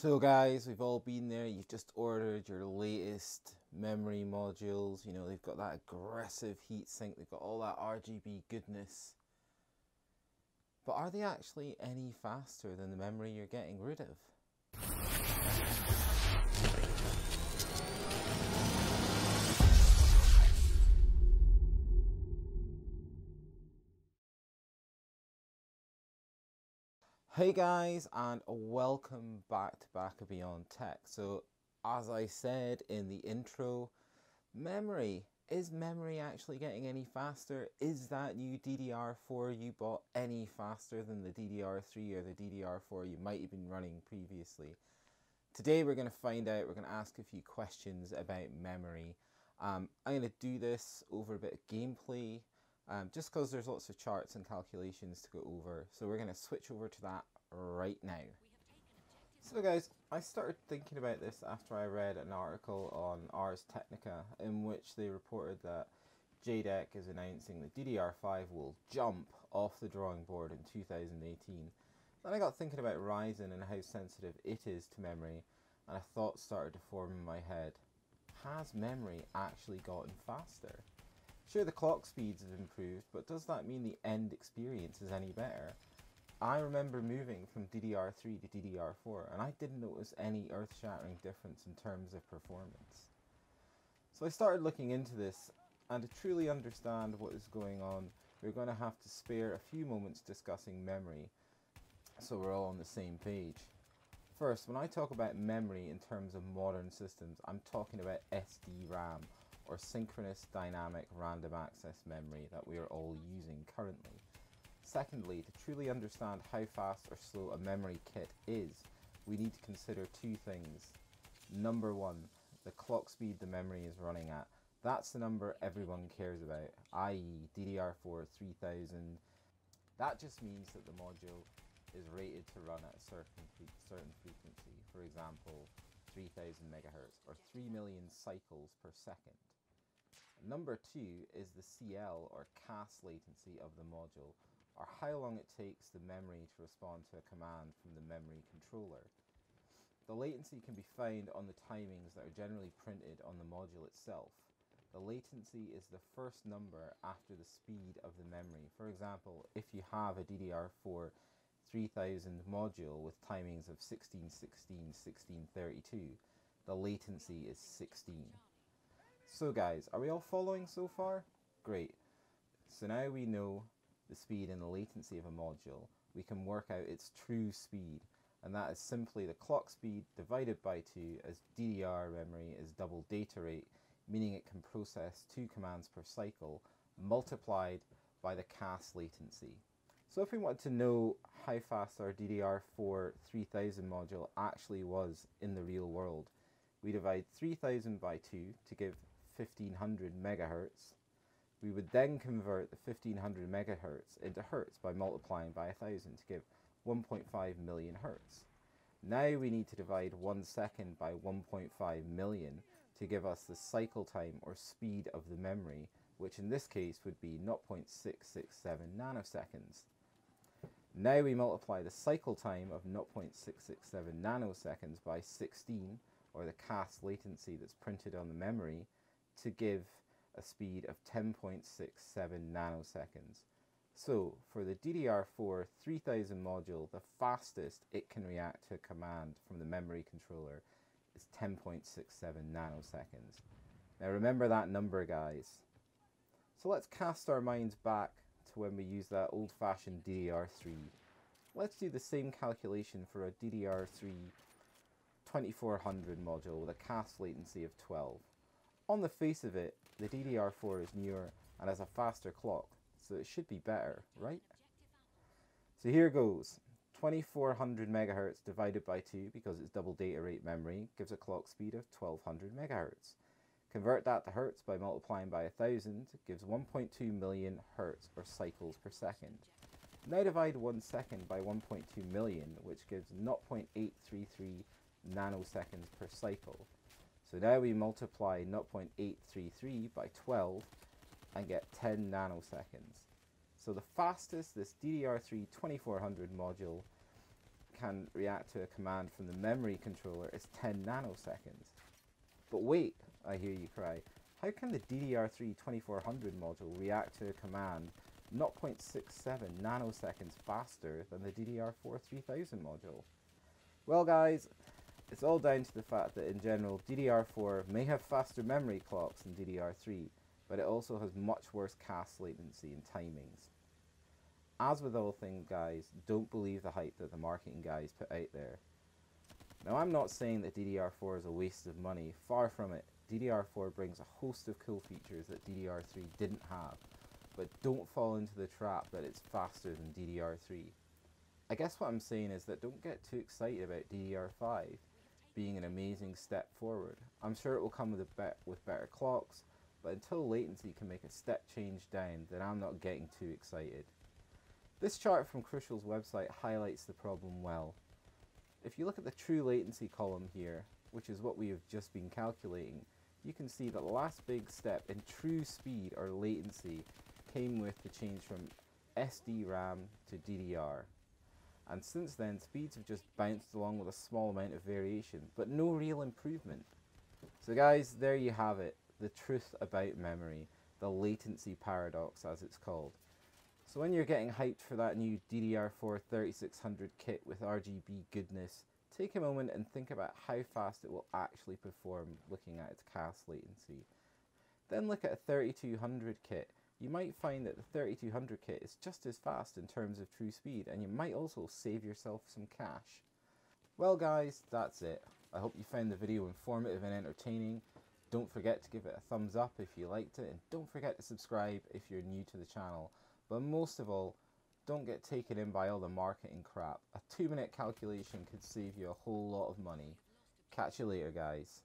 So guys, we've all been there. You've just ordered your latest memory modules. You know, they've got that aggressive heatsink. They've got all that RGB goodness. But are they actually any faster than the memory you're getting rid of? Hey guys, and welcome back to Back of Beyond Tech. So, as I said in the intro, memory. Is memory actually getting any faster? Is that new DDR4 you bought any faster than the DDR3 or the DDR4 you might have been running previously? Today we're going to find out, we're going to ask a few questions about memory. Um, I'm going to do this over a bit of gameplay um, just because there's lots of charts and calculations to go over. So we're going to switch over to that right now. So guys, I started thinking about this after I read an article on Ars Technica in which they reported that JEDEC is announcing that DDR5 will jump off the drawing board in 2018. Then I got thinking about Ryzen and how sensitive it is to memory and a thought started to form in my head. Has memory actually gotten faster? Sure, the clock speeds have improved, but does that mean the end experience is any better? I remember moving from DDR3 to DDR4, and I didn't notice any earth-shattering difference in terms of performance. So I started looking into this, and to truly understand what is going on, we're going to have to spare a few moments discussing memory, so we're all on the same page. First, when I talk about memory in terms of modern systems, I'm talking about SD-RAM, or synchronous dynamic random access memory that we are all using currently. Secondly, to truly understand how fast or slow a memory kit is, we need to consider two things. Number one, the clock speed the memory is running at. That's the number everyone cares about, i.e. DDR4 3000. That just means that the module is rated to run at a certain, certain frequency, for example 3000 megahertz or 3 million cycles per second. Number two is the CL or CAS latency of the module, or how long it takes the memory to respond to a command from the memory controller. The latency can be found on the timings that are generally printed on the module itself. The latency is the first number after the speed of the memory. For example, if you have a DDR4 3000 module with timings of 1616, 1632, the latency is 16. So guys, are we all following so far? Great. So now we know the speed and the latency of a module, we can work out its true speed, and that is simply the clock speed divided by 2 as DDR memory is double data rate, meaning it can process 2 commands per cycle, multiplied by the CAS latency. So if we want to know how fast our DDR4 3000 module actually was in the real world, we divide 3000 by 2 to give 1500 megahertz, we would then convert the 1500 megahertz into hertz by multiplying by 1000 to give 1.5 million hertz. Now we need to divide 1 second by 1.5 million to give us the cycle time or speed of the memory, which in this case would be 0.667 nanoseconds. Now we multiply the cycle time of 0.667 nanoseconds by 16, or the CAS latency that's printed on the memory, to give a speed of 10.67 nanoseconds. So for the DDR4 3000 module, the fastest it can react to a command from the memory controller is 10.67 nanoseconds. Now remember that number guys. So let's cast our minds back to when we used that old-fashioned DDR3. Let's do the same calculation for a DDR3 2400 module with a CAS latency of 12. On the face of it, the DDR4 is newer and has a faster clock, so it should be better, right? So here goes. 2400 megahertz divided by 2 because it's double data rate memory gives a clock speed of 1200 megahertz. Convert that to hertz by multiplying by 1000 gives 1.2 million hertz or cycles per second. Now divide 1 second by 1.2 million which gives 0.833 nanoseconds per cycle. So now we multiply 0.833 by 12 and get 10 nanoseconds. So the fastest this DDR3 2400 module can react to a command from the memory controller is 10 nanoseconds. But wait, I hear you cry, how can the DDR3 2400 module react to a command 0.67 nanoseconds faster than the DDR4 3000 module? Well guys, it's all down to the fact that in general DDR4 may have faster memory clocks than DDR3, but it also has much worse CAS latency and timings. As with all things guys, don't believe the hype that the marketing guys put out there. Now I'm not saying that DDR4 is a waste of money, far from it. DDR4 brings a host of cool features that DDR3 didn't have, but don't fall into the trap that it's faster than DDR3. I guess what I'm saying is that don't get too excited about DDR5 being an amazing step forward. I'm sure it will come with, be with better clocks, but until latency can make a step change down, then I'm not getting too excited. This chart from Crucial's website highlights the problem well. If you look at the true latency column here, which is what we have just been calculating, you can see that the last big step in true speed or latency came with the change from SDRAM to DDR. And since then, speeds have just bounced along with a small amount of variation, but no real improvement. So guys, there you have it, the truth about memory, the latency paradox as it's called. So when you're getting hyped for that new DDR4 3600 kit with RGB goodness, take a moment and think about how fast it will actually perform looking at its CAS latency. Then look at a 3200 kit. You might find that the 3200 kit is just as fast in terms of true speed and you might also save yourself some cash. Well guys, that's it. I hope you found the video informative and entertaining. Don't forget to give it a thumbs up if you liked it and don't forget to subscribe if you're new to the channel. But most of all, don't get taken in by all the marketing crap. A two minute calculation could save you a whole lot of money. Catch you later, guys.